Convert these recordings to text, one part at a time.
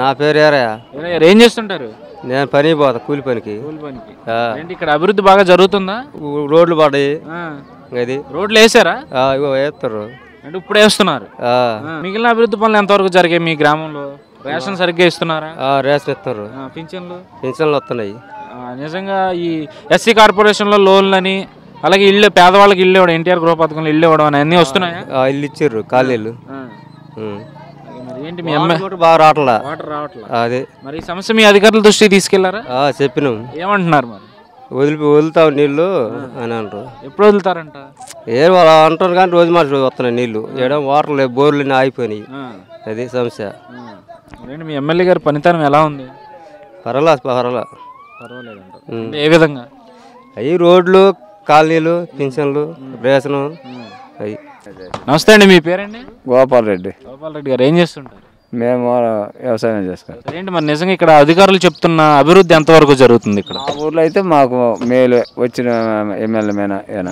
నా పేరు ఏరయ్య ఏరయ్య, ఏం చేస్తుంటారు? నేను పని పోతా కూలి పనికి. కూలి పనికి. ఆ, ఏంటి ఇక్కడ అభివృద్ధి బాగా జరుగుతుందా? ఊ- రోడ్లు పడ్డాయి. ఆ. రోడ్లు వేసారా? ఆ, ఇగో వేస్తారు అంటే ఇప్పుడు వేస్తున్నారు? ఆ, ఆ. మిగిలిన అభివృద్ధి పనులు ఎంతవరకు జరిగాయి మీ గ్రామంలో? రేషన్ సరిగ్గా ఇస్తున్నారా? ఆ, రేషన్ ఇస్తారు ఆ, పింఛన్లు? పెన్షన్లు వస్తున్నాయి. ఆ, నిజంగా ఈ ఎస్సీ కార్పొరేషన్లో లోన్లని అలాగే ఇల్లు పేదవాళ్ళకి ఇల్లు ఇవ్వడం ఎన్టీఆర్ గృహ పథకంలో ఇల్లు ఇవ్వడం అని అన్నీ వస్తున్నాయా? ఆ, ఇల్లు ఇచ్చారు ఖాళీలు ఆ. ఏంటి మీ అమ్మాయి బాగా రావట్లా. వాటర్ రావట్లేదు అదే. మరి ఈ సమస్య మీ అధికారుల దృష్టికి తీసుకెళ్ళారా? ఆ, చెప్పినాం. ఏమంటున్నారు మరి? వదిలి వదులుతావు నీళ్ళు అని అంటారు. ఎప్పుడు వదులుతారంట? ఏ వాళ్ళు అంటారు కానీ రోజు మార్చి రోజు వస్తున్నాయి నీళ్ళు. ఏడం వాటర్ లేవు బోర్లు అన్నీ ఆగిపోయినాయి. ఆ. అది సమస్య. ఆ. మరేంటి మీ ఎమ్మెల్యే గారి పనితనం ఎలా ఉంది? పర్వాలా పర్వాలా. పర్వాలేదంట. అంటే ఏ విధంగా? అవి రోడ్లు కాలనీలు పెన్షన్లు రేషను అవి నమస్తే అండి మీ పేరండి? గోపాల్ రెడ్డి. గోపాల్ రెడ్డి గారు ఏం చేస్తుంటారు? మేము వ్యవసాయం ఏంటి మరి నిజంగా ఇక్కడ అధికారులు చెప్తున్న అభివృద్ధి ఎంతవరకు జరుగుతుంది ఇక్కడ? మా ఊర్లో అయితే మాకు మేలు వచ్చిన ఎమ్మెల్యే మేన ఈయన.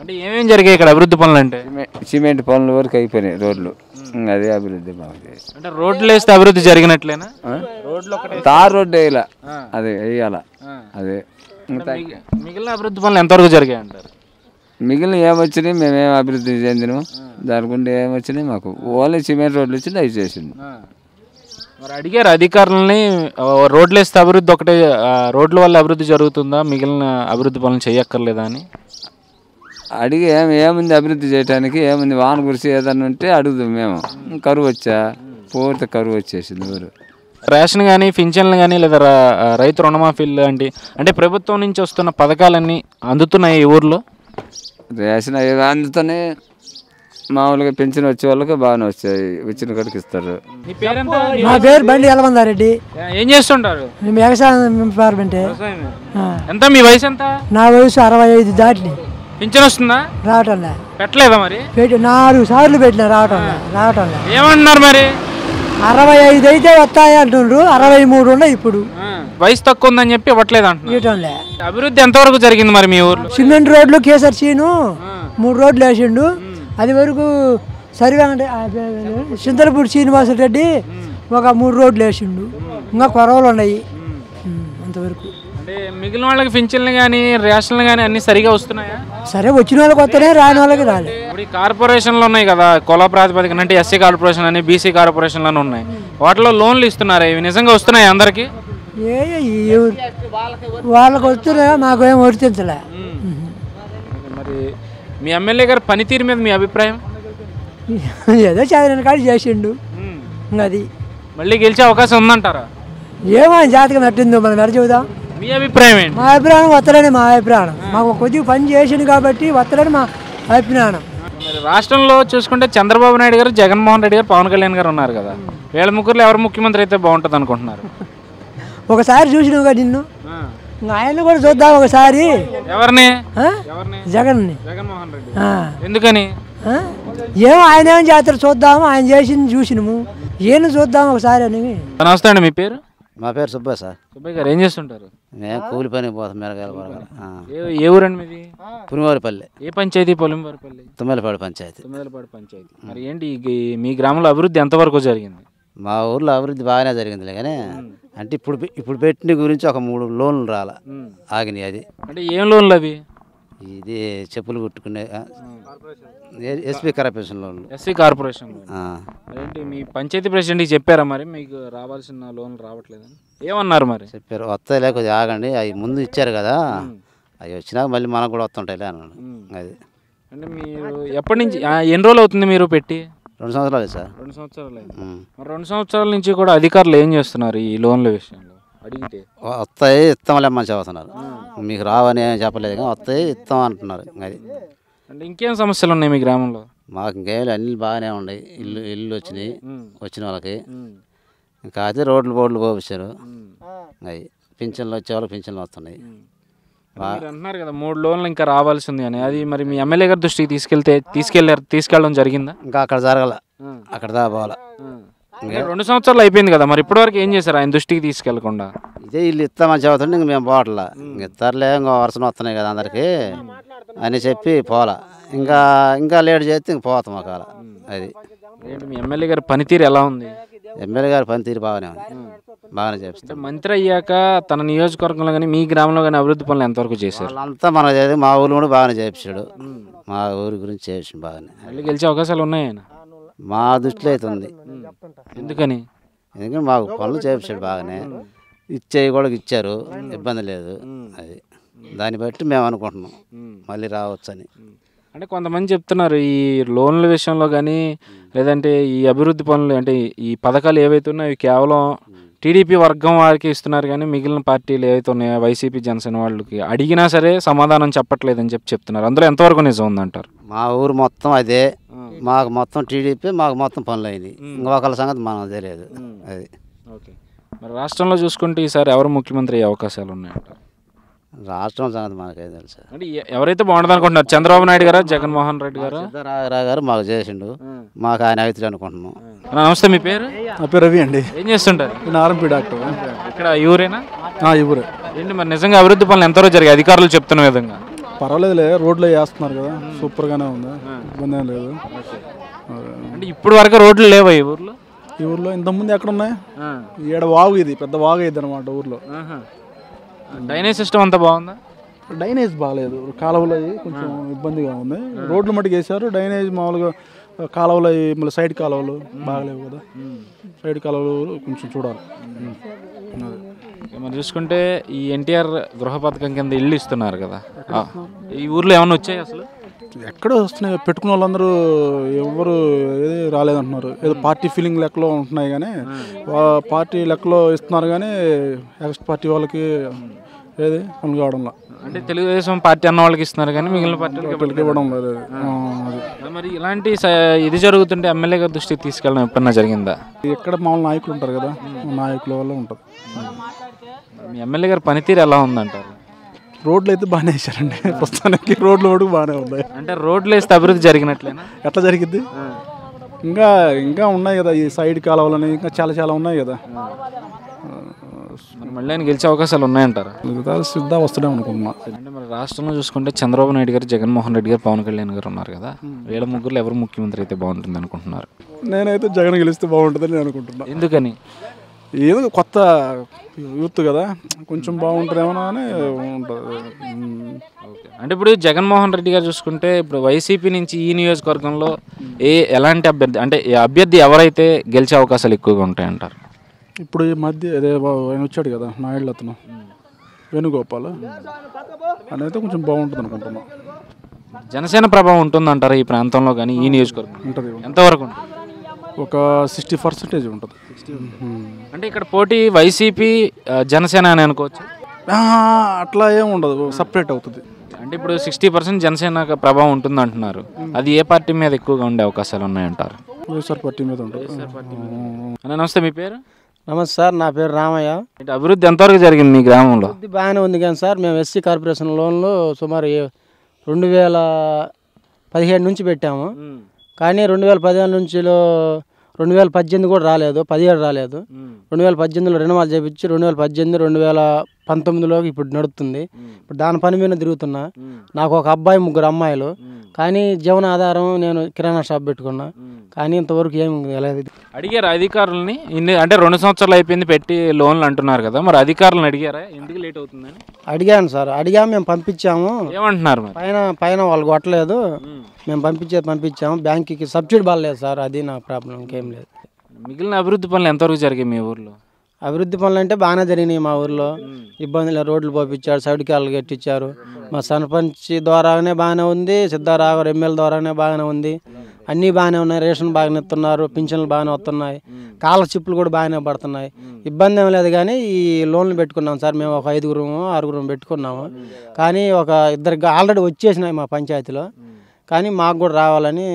అంటే ఏమేం జరిగాయి ఇక్కడ అభివృద్ధి పనులు అంటే? సిమె- సిమెంట్ పనుల వరకు అయిపోయినాయి రోడ్లు. ఇంకా అదే అభివృద్ధి మాకు. చేసి. అంటే రోడ్లు వేస్తే అభివృద్ధి జరిగినట్లేనా? ఆ? రోడ్లు తార్ రోడ్డు వేయాల. అదే వేయాల. అదే. మిగిలిన అభివృద్ధి పనులు ఎంతవరకు జరిగాయి అంటారు మిగిలిన ఏమొచ్చినాయి మేమేం అభివృద్ధి చెందినాం దాని గుండా ఏమొచ్చినాయి మాకు. ఓన్లీ సిమెంట్ రోడ్లు వచ్చింది అవి చేసింది మరి అడిగారు అధికారులని రోడ్లు వేస్తే అభివృద్ధి ఒకటే రోడ్ల వల్ల అభివృద్ధి జరుగుతుందా మిగిలిన అభివృద్ధి పనులు చేయక్కర్లేదా అని? అడిగి ఏం ఏముంది అభివృద్ధి చేయడానికి ఏముంది వాన కురిసి ఏదన్నా ఉంటే అడుగుదాం మేము. కరువు వచ్చా? పూర్తి కరువు వచ్చేసింది ఊరు. రేషన్ కానీ పింఛన్లు కానీ లేదా రైతు రుణమాఫీలు లాంటి అంటే ప్రభుత్వం నుంచి వస్తున్న పథకాలన్నీ అందుతున్నాయి ఈ ఊర్లో? రేషన్ అవి అందుతోనే మామూలుగా పెన్షన్ వచ్చే వాళ్ళకి బాగానే వచ్చాయి. వచ్చిన కాడికి ఇస్తారు. నీ పేరు బండి ఎలమందారెడ్డి ఏం చేస్తుంటారు? మేము వ్యవసాయం డిపార్ట్మెంటే. ఆ. ఎంత? మీ వయసు ఎంత? నా వయసు అరవై ఐదు దాటిని పింఛన్ వస్తుందా? రావటంలే పెట్టలేదా మరి? పెట్టి నాలుగు సార్లు పెట్టిన రావటంలే రావటంలే ఏమంటున్నారు మరి? అరవై ఐదు అయితే వస్తాయి అంటుండ్రు అరవై మూడు ఉన్నాయి ఇప్పుడు వయసు తక్కువ ఉందని చెప్పి ఇవ్వట్లేదు అభివృద్ధి ఎంతవరకు జరిగింది మరి మీ ఊర్లో? సిమెంట్ రోడ్లు కేసర్ చీను మూడు రోడ్లు వేసిండు. అది వరకు సరిగా అంటే చింతలపూడి శ్రీనివాస రెడ్డి ఒక మూడు రోడ్లు వేసిండు. ఇంకా కొరవలు ఉన్నాయి. అంతవరకు. అంటే మిగిలిన వాళ్ళకి పింఛన్లు కానీ రేషన్లు కానీ అన్ని సరిగా వస్తున్నాయా? సరే వచ్చిన వాళ్ళకి వస్తేనే రాని వాళ్ళకి రాలే. ఇప్పుడు ఈ కార్పొరేషన్లు ఉన్నాయి కదా కుల ప్రాతిపదికన అంటే ఎస్సీ కార్పొరేషన్ అని బీసీ కార్పొరేషన్లు అని ఉన్నాయి. వాటిలో లోన్లు ఇస్తున్నారు? ఇవి నిజంగా వస్తున్నాయి అందరికి? ఏ వాళ్ళకి వస్తున్నా మాకు ఏం వర్తించలే. మరి మీ ఎమ్మెల్యే గారి పనితీరు మీద మీ అభిప్రాయం? ఏదో చదివిన కాడ చేసిండు. అది. మళ్ళీ గెలిచే అవకాశం ఉందంటారా? ఏమో జాతకం ఎట్టిందో మనం ఎడ చూద్దాం? మీ అభిప్రాయం ఏంటి? మా అభిప్రాయం వత్తడని మా అభిప్రాయం. మాకు కొద్దిగా పని చేసిండు కాబట్టి వత్తడని మా అభిప్రాయం. మరి రాష్ట్రంలో చూసుకుంటే చంద్రబాబు నాయుడు గారు జగన్మోహన్ రెడ్డి గారు పవన్ కళ్యాణ్ గారు ఉన్నారు కదా. వీళ్ళ ముగ్గురులో ఎవరు ముఖ్యమంత్రి అయితే బాగుంటుంది అనుకుంటున్నారు? ఒకసారి చూసినావుగా నిన్ను? ఇంకా ఆయన్ని కూడా చూద్దాం ఒకసారి. ఎవరిని? జగన్మోహన్ రెడ్డి. ఆ. ఎందుకని? ఏమో ఆయన ఏం చేస్తారు చూద్దాము ఆయన చేసింది చూసినాము. ఈయన చూద్దాం ఒకసారి అని. నమస్తే అండి మీ పేరు? మా పేరు సుబ్బయ్య సార్. సుబ్బయ్య గారు ఏం చేస్తుంటారు? మేము కూలి పని పోతాం మిరగాయల పొరగాల ఏ ఊరండి మీది? పులివారిపల్లి. ఏ పంచాయతీ? పొలింవారిపల్లి. తుమ్మలపాడు పంచాయతీ. తొమ్మిదిలపాడు పంచాయతీ. మరి ఏంటి మీ గ్రామంలో అభివృద్ధి ఎంతవరకు జరిగింది? మా ఊర్లో అభివృద్ధి బాగానే జరిగిందిలే కానీ అంటే ఇప్పుడు ఇప్పుడు పెట్టిన గురించి ఒక మూడు లోన్లు రాల ఆగినాయి అది. అంటే ఏం లోన్లు అవి? ఇది చెప్పులు కుట్టుకునే ఎస్పీ కార్పొరేషన్ లోన్లు ఎస్సీ కార్పొరేషన్ లోన్. ఏంటి మీ పంచాయతీ ప్రెసిడెంట్కి చెప్పారా మరి? మీకు రావాల్సిన లోన్లు రావట్లేదని. ఏమన్నారు మరి? చెప్పారు వస్తాయిలే కొద్దిగా ఆగండి అవి ముందు ఇచ్చారు కదా. అవి వచ్చినాక మళ్ళీ మనకు కూడా వస్తుంటాయిలే అన్నాడు. అది. అంటే మీరు ఎప్పటి నుంచి ఎన్ని రోజులు అవుతుంది మీరు పెట్టి? రెండు సంవత్సరాలు సార్. రెండు సంవత్సరాలు రెండు సంవత్సరాల నుంచి కూడా అధికారులు ఏం చేస్తున్నారు ఈ లోన్ల విషయంలో? అడిగితే. వస్తాయి ఇస్తాంలేమ్మని చెబుతున్నారు మీకు రావని ఏం చెప్పలేదు కానీ వస్తాయి ఇస్తాం అంటున్నారు అది. అంటే ఇంకేం సమస్యలు ఉన్నాయి మీ గ్రామంలో? మాకు ఇంకేం అన్ని బాగానే ఉన్నాయి. ఇల్లు ఇల్లు వచ్చినాయి వచ్చిన వాళ్ళకి. ఇంకా అదే రోడ్లు బోర్డులు పోపించారు అవి పింఛన్లు వచ్చే వాళ్ళకి పింఛన్లు వస్తున్నాయి. అంటున్నారు కదా మూడు లోన్లు ఇంకా రావాల్సి ఉంది అని. అది మరి మీ ఎమ్మెల్యే గారి దృష్టికి తీసుకెళ్తే తీసుకెళ్ళారు తీసుకెళ్ళడం జరిగిందా? ఇంకా అక్కడ జరగల. అక్కడ దా పోవాల. రెండు సంవత్సరాలు అయిపోయింది కదా మరి ఇప్పటివరకు ఏం చేశారు? ఆయన దృష్టికి తీసుకెళ్ళకుండా ఇదే ఇల్లు ఇస్తామని చెబుతుంటే ఇంక మేము పోవట్లా. ఇంక ఇస్తారులే ఇంకా వర్షం వస్తున్నాయి కదా అందరికి. అని చెప్పి పోలా ఇంకా ఇంకా లేట్ చేస్తే ఇంక పోతాం ఒకవేళ. అది. ఏంటి మీ ఎమ్మెల్యే గారి పనితీరు ఎలా ఉంది? ఎమ్మెల్యే గారి పనితీరు బాగానే ఉంది. బాగానే అంటే చేపిస్తాం మంత్రి అయ్యాక తన నియోజకవర్గంలో కానీ మీ గ్రామంలో కానీ అభివృద్ధి పనులు ఎంతవరకు చేశారు? వాళ్ళంతా మన చేసి మా ఊరు కూడా బాగానే చేపించాడు. మా ఊరి గురించి చేపించాడు బాగానే. మళ్ళీ గెలిచే అవకాశాలు ఉన్నాయి ఆయన? మా దృష్టిలో అయితే ఉంది. ఎందుకని? ఎందుకంటే మాకు పనులు చేపించాడు బాగానే. ఇచ్చేవి కూడా ఇచ్చారు ఇబ్బంది లేదు అది. దాన్ని బట్టి మేము అనుకుంటున్నాం. మళ్ళీ రావచ్చని. అంటే కొంతమంది చెప్తున్నారు ఈ లోన్ల విషయంలో కానీ లేదంటే ఈ అభివృద్ధి పనులు అంటే ఈ పథకాలు ఏవైతే ఉన్నాయో అవి కేవలం టీడీపీ వర్గం వారికి ఇస్తున్నారు కానీ మిగిలిన పార్టీలు ఏవైతే ఉన్నాయో వైసీపీ జనసేన వాళ్ళకి అడిగినా సరే సమాధానం చెప్పట్లేదని చెప్పి చెప్తున్నారు. అందులో ఎంతవరకు నిజం ఉందంటారు? మా ఊరు మొత్తం అదే మాకు మొత్తం టీడీపీ మాకు మొత్తం పనులు అయినాయి. ఇంకొకళ్ళ సంగతి మనకు తెలియదు. అది. ఓకే. మరి రాష్ట్రంలో చూసుకుంటే ఈసారి ఎవరు ముఖ్యమంత్రి అయ్యే అవకాశాలు ఉన్నాయంటారు రాష్ట్రం సంగతి మనకేం తెలుసు. అంటే ఎవరైతే బాగుంటుంది అనుకుంటున్నారు? చంద్రబాబు నాయుడు గారా జగన్మోహన్ రెడ్డి గారా? సిద్ధరాఘరావు గారు మాకు చేసిండు. మాకు ఆయన అవుతుంది అనుకుంటున్నాం నమస్తే మీ పేరు? నా పేరు రవి అండి. ఏం చేస్తుంటారు? నేను ఆర్ఎంపీ డాక్టర్. ఇక్కడ ఈ ఊరేనా? ఆ, ఈ ఊరే. ఏంటి మరి నిజంగా అభివృద్ధి పనులు ఎంతవరకు జరిగాయి? అధికారులు చెప్తున్న విధంగా. పర్వాలేదులే రోడ్లో వేస్తున్నారు కదా. సూపర్గానే ఉంది. ఇబ్బంది ఏం లేదు. అంటే ఇప్పుడు వరకు రోడ్లు లేవా ఈ ఊర్లో? ఈ ఊర్లో ఇంతకుముందు ఎక్కడ ఉన్నాయి ఈడ వాగు ఇది పెద్ద వాగు ఇది అనమాట ఊర్లో. డ్రైనేజ్ సిస్టమ్ అంతా బాగుందా? డ్రైనేజ్ బాగాలేదు కాలువలు కొంచెం ఇబ్బందిగా ఉంది. రోడ్లు మట్టుకు వేసారు డ్రైనేజ్ మామూలుగా కాలువలు మళ్ళీ సైడ్ కాలువలు బాగలేవు కదా. సైడ్ కాలువలు కొంచెం చూడాలి. మరి చూసుకుంటే ఈ ఎన్టీఆర్ గృహ పథకం కింద ఇల్లు ఇస్తున్నారు కదా. ఈ ఊర్లో ఏమన్నా వచ్చాయి అసలు? ఎక్కడ వస్తున్నాయి పెట్టుకున్న వాళ్ళందరూ ఎవరు ఏది రాలేదంటున్నారు. ఏదో పార్టీ ఫీలింగ్ లెక్కలో ఉంటున్నాయి కానీ పార్టీ లెక్కలో ఇస్తున్నారు కానీ ఎక్స్ట్ పార్టీ వాళ్ళకి ఏది? కావడంలో అంటే తెలుగుదేశం పార్టీ అన్న వాళ్ళకి ఇస్తున్నారు కానీ మిగిలిన పార్టీలకి ఇవ్వడం లేదు? మరి ఇలాంటి ఇది జరుగుతుంటే ఎమ్మెల్యే గారి దృష్టికి తీసుకెళ్ళడం ఎప్పుడన్నా జరిగిందా? ఎక్కడ మామూలు నాయకులు ఉంటారు కదా నాయకుల వల్ల ఉంటుంది. మీ ఎమ్మెల్యే గారి పనితీరు ఎలా ఉందంటారు? రోడ్లు అయితే బాగానే వేసారండి ప్రస్తుతానికి రోడ్లు మటుకు బాగానే ఉన్నాయి. అంటే రోడ్లు వేస్తే అభివృద్ధి జరిగినట్లేనా? ఎట్లా జరిగిద్ది? ఇంకా ఇంకా ఉన్నాయి కదా ఈ సైడ్ కాలువలని ఇంకా చాలా చాలా ఉన్నాయి కదా. మరి మళ్ళీ ఆయన గెలిచే అవకాశాలు ఉన్నాయంటారా? మిగతా సిద్ధ వస్తుండే అనుకుంటున్నా. అంటే మరి రాష్ట్రంలో చూసుకుంటే చంద్రబాబు నాయుడు గారు జగన్మోహన్ రెడ్డి గారు పవన్ కళ్యాణ్ గారు ఉన్నారు కదా. వీళ్ళ ముగ్గురు ఎవరు ముఖ్యమంత్రి అయితే బాగుంటుంది అనుకుంటున్నారు? నేనైతే జగన్ గెలిస్తే బాగుంటుందని నేను అనుకుంటున్నా. ఎందుకని? ఏదో కొత్త యూత్ కదా. కొంచెం బాగుంటుందేమో అని ఉంటుంది. అంటే ఇప్పుడు జగన్మోహన్ రెడ్డి గారు చూసుకుంటే ఇప్పుడు వైసీపీ నుంచి ఈ నియోజకవర్గంలో ఏ ఎలాంటి అభ్యర్థి అంటే అభ్యర్థి ఎవరైతే గెలిచే అవకాశాలు ఎక్కువగా ఉంటాయంటారు? ఇప్పుడు ఈ మధ్య అదే ఆయన వచ్చాడు కదా నాయుడు అతను. వేణుగోపాల్. అని అయితే కొంచెం బాగుంటుంది అనుకుంటున్నా. జనసేన ప్రభావం ఉంటుందంటారా ఈ ప్రాంతంలో కానీ ఈ నియోజకవర్గం ఉంటుంది. ఎంతవరకు ఉంటుంది? ఒక సిక్స్టీ పర్సెంటేజ్ ఉంటుంది. అంటే ఇక్కడ పోటీ వైసీపీ జనసేన అని అనుకోవచ్చు? అట్లా ఏం ఉండదు. సపరేట్ అవుతుంది. అంటే ఇప్పుడు సిక్స్టీ పర్సెంట్ జనసేన ప్రభావం ఉంటుంది అంటున్నారు అది ఏ పార్టీ మీద ఎక్కువగా ఉండే అవకాశాలు ఉన్నాయంటారు? వైఎస్ఆర్ పార్టీ మీద ఉంటుంది. నమస్తే మీ పేరు? నమస్తే సార్ నా పేరు రామయ్య. ఇటు అభివృద్ధి ఎంతవరకు జరిగింది మీ గ్రామంలో? ఇది బాగానే ఉంది కానీ సార్ మేము ఎస్సీ కార్పొరేషన్ లోన్లు సుమారు రెండు వేల పదిహేడు నుంచి పెట్టాము. కానీ రెండు వేల పదిహేను నుంచిలో రెండు వేల పద్దెనిమిది కూడా రాలేదు పదిహేడు రాలేదు. రెండు వేల పద్దెనిమిదిలో రుణమాలు చేపించి రెండు వేల పద్దెనిమిది రెండు వేల పంతొమ్మిదిలోకి ఇప్పుడు నడుస్తుంది ఇప్పుడు దాని పని మీద తిరుగుతున్నా. నాకు ఒక అబ్బాయి ముగ్గురు అమ్మాయిలు. కానీ జీవనాధారం నేను కిరాణా షాప్ పెట్టుకున్నా. కానీ ఇంతవరకు ఏం లేదు. అడిగారా అధికారులని? ఇన్ని అంటే రెండు సంవత్సరాలు అయిపోయింది పెట్టి లోన్లు అంటున్నారు కదా. మరి అధికారులను అడిగారా? ఎందుకు లేట్ అవుతుందని? అడిగాను సార్. అడిగాము మేము పంపించాము. ఏమంటున్నారు మరి? పైన పైన వాళ్ళు కొట్టలేదు. మేము. పంపించేది పంపించాము. బ్యాంకుకి సబ్సిడీ బాగాలేదు సార్. అది నా ప్రాబ్లం ఇంకేం లేదు. మిగిలిన అభివృద్ధి పనులు ఎంతవరకు జరిగాయి మీ ఊర్లో? అభివృద్ధి పనులు అంటే బాగానే జరిగినాయి మా ఊర్లో. ఇబ్బందులు రోడ్లు పోపించారు సైడ్ కాళ్ళు కట్టించారు మా సర్పంచ్ ద్వారానే బాగానే ఉంది సిద్ధారావు ఎమ్మెల్యే ద్వారానే బాగానే ఉంది. అన్నీ బాగానే ఉన్నాయి రేషన్ బాగానే ఇస్తున్నారు పింఛన్లు బాగానే వస్తున్నాయి. కాలర్షిప్లు కూడా బాగానే పడుతున్నాయి. ఇబ్బంది ఏం లేదు కానీ ఈ లోన్లు పెట్టుకున్నాం సార్. మేము ఒక ఐదుగురు ఆరుగురు పెట్టుకున్నాము. కానీ ఒక ఇద్దరికి ఆల్రెడీ వచ్చేసినాయి మా పంచాయతీలో. కానీ మాకు కూడా రావాలని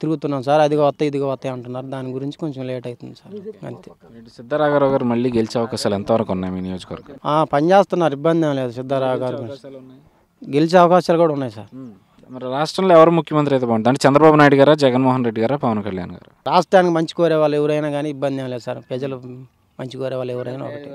తిరుగుతున్నాం సార్. అదిగో వస్తాయి ఇదిగో వస్తాయి అంటున్నారు. దాని గురించి కొంచెం లేట్ అవుతుంది సార్. అంతే. సిద్ధరాఘరావు గారు మళ్ళీ గెలిచే అవకాశాలు ఎంతవరకు ఉన్నాయి మీ నియోజకవర్గం ఆ, పని చేస్తున్నారు. ఇబ్బంది ఏం లేదు సిద్ధారావు గారు గెలిచే అవకాశాలు కూడా ఉన్నాయి సార్. మరి రాష్ట్రంలో ఎవరు ముఖ్యమంత్రి అయితే బాగుంటుంది? అంటే చంద్రబాబు నాయుడు గారా జగన్మోహన్ రెడ్డి గారా పవన్ కళ్యాణ్ గారు? రాష్ట్రానికి మంచి కోరే వాళ్ళు ఎవరైనా కానీ ఇబ్బంది ఏం లేదు సార్. ప్రజలు మంచి కోరే వాళ్ళు ఎవరైనా ఒకటి.